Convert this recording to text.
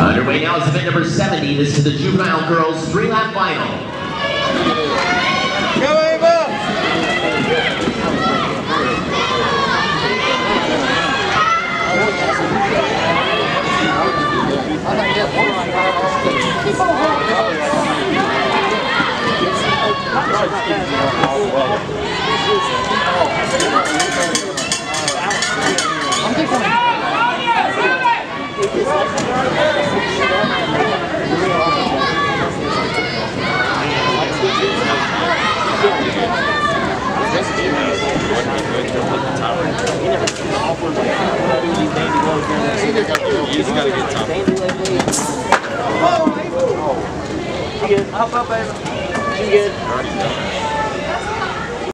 Underway now is event number 70. This is the Juvenile Girls three-lap final. Thank you. This. He never took the up, baby. She good.